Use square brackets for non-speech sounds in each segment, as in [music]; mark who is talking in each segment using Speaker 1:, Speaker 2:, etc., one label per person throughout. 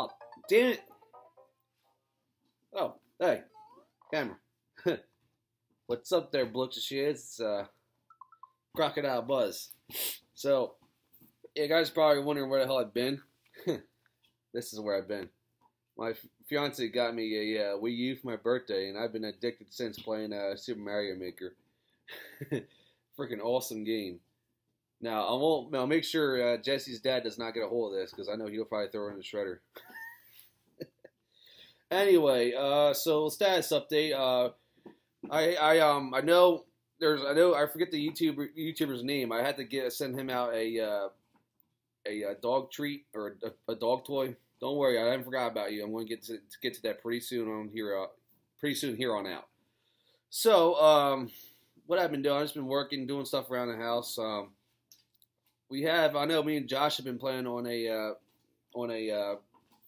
Speaker 1: Oh, damn it. Oh, hey, camera. [laughs] What's up there, and Shiz? It's uh, Crocodile Buzz. So, you guys probably wondering where the hell I've been. [laughs] this is where I've been. My fiance got me a uh, Wii U for my birthday, and I've been addicted since playing uh, Super Mario Maker. [laughs] Freaking awesome game. Now I won't. I'll make sure uh, Jesse's dad does not get a hold of this because I know he'll probably throw it in the shredder. [laughs] anyway, uh, so status update. Uh, I I um I know there's I know I forget the YouTuber YouTuber's name. I had to get send him out a uh, a, a, dog treat or a, a, dog toy. Don't worry, I haven't forgot about you. I'm going to get to, to get to that pretty soon on here. Uh, pretty soon here on out. So um, what I've been doing, I've just been working, doing stuff around the house. Um, we have, I know me and Josh have been playing on a uh, on a uh,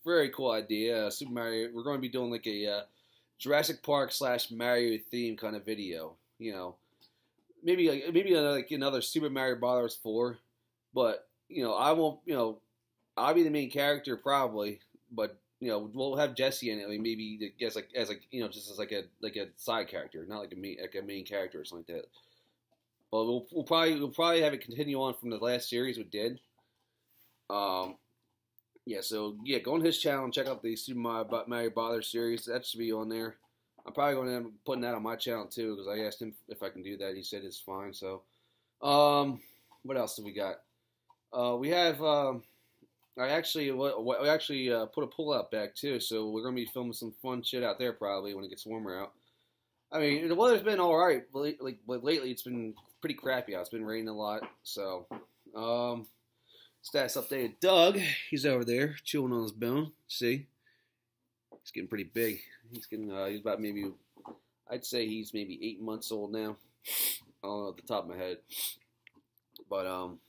Speaker 1: very cool idea. Uh, Super Mario. We're going to be doing like a uh, Jurassic Park slash Mario theme kind of video. You know, maybe like maybe another, like another Super Mario Brothers four, but you know I won't. You know, I'll be the main character probably, but you know we'll have Jesse in it. Like maybe as like as like you know just as like a like a side character, not like a main like a main character or something like that. But we'll, we'll probably we'll probably have it continue on from the last series we did. Um, yeah, so yeah, go on his channel and check out the Super Mario Bother series. That should be on there. I'm probably going to be putting that on my channel too because I asked him if I can do that. He said it's fine. So, um, what else do we got? Uh, we have. Um, I actually, we actually uh, put a pull out back too, so we're gonna be filming some fun shit out there probably when it gets warmer out. I mean, the weather's been all right. Like, lately, it's been pretty crappy out. It's been raining a lot. So, um, status updated. Doug, he's over there chewing on his bone. See, he's getting pretty big. He's getting, uh, he's about maybe, I'd say he's maybe eight months old now. I don't know at the top of my head. But, um,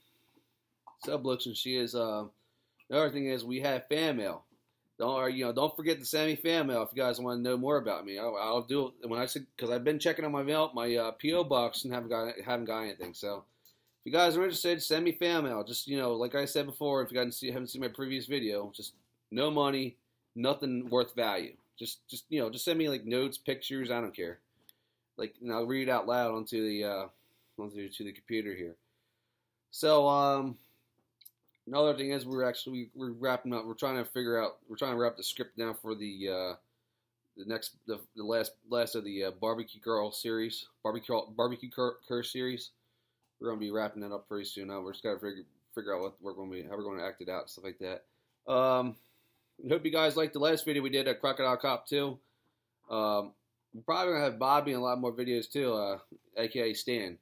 Speaker 1: sub looks and she is, uh, the other thing is we have fan mail. Don't you know? Don't forget send me fan mail if you guys want to know more about me. I'll, I'll do it when I said because I've been checking on my mail, my uh, PO box and haven't got haven't got anything. So if you guys are interested, send me fan mail. Just you know, like I said before, if you guys haven't seen my previous video, just no money, nothing worth value. Just just you know, just send me like notes, pictures. I don't care. Like and I'll read out loud onto the uh, onto to the computer here. So um, Another thing is we're actually we're wrapping up. We're trying to figure out. We're trying to wrap the script down for the uh, the next the, the last last of the uh, barbecue girl series, barbecue barbecue cur series. We're gonna be wrapping that up pretty soon. Now we're just gotta figure figure out what we're gonna be how we're gonna act it out stuff like that. Um, hope you guys liked the last video we did at Crocodile Cop 2. Um, we're probably gonna have Bobby in a lot more videos too, uh, aka Stan.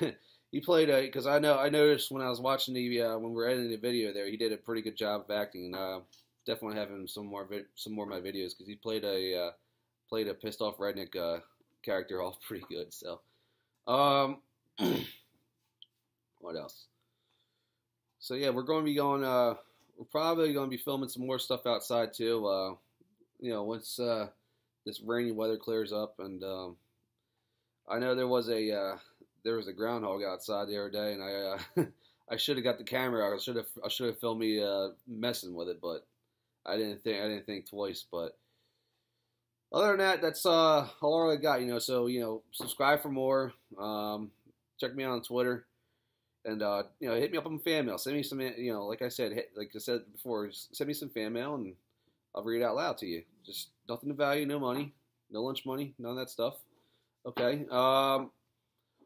Speaker 1: [laughs] he played a because I know I noticed when I was watching the uh, when we were editing the video there, he did a pretty good job of acting. And uh, definitely have him some more some more of my videos because he played a uh, played a pissed off redneck uh, character [laughs] all pretty good. So, um, [clears throat] what else? So yeah, we're going to be going. Uh, we're probably going to be filming some more stuff outside too. Uh, you know, once uh, this rainy weather clears up, and um, I know there was a uh, there was a groundhog outside the other day, and I uh, [laughs] I should have got the camera. I should have I should have filmed me uh, messing with it, but I didn't think I didn't think twice. But other than that, that's uh, all I got. You know, so you know, subscribe for more. Um, check me out on Twitter, and uh, you know, hit me up on fan mail. Send me some. You know, like I said, hit, like I said before, send me some fan mail, and I'll read it out loud to you. Just nothing to value, no money, no lunch money, none of that stuff. Okay. Um,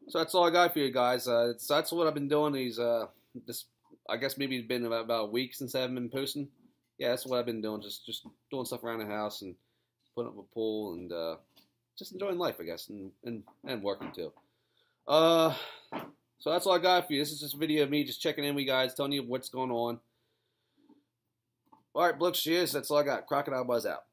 Speaker 1: so that's all I got for you guys. Uh, that's what I've been doing. These uh, this I guess maybe it's been about, about a week since I haven't been posting. Yeah, that's what I've been doing. Just just doing stuff around the house and putting up a pool and uh, just enjoying life, I guess, and and, and working too. Uh, so that's all I got for you. This is just a video of me just checking in with you guys, telling you what's going on. All right, Blooks, cheers. That's all I got. Crocodile Buzz out.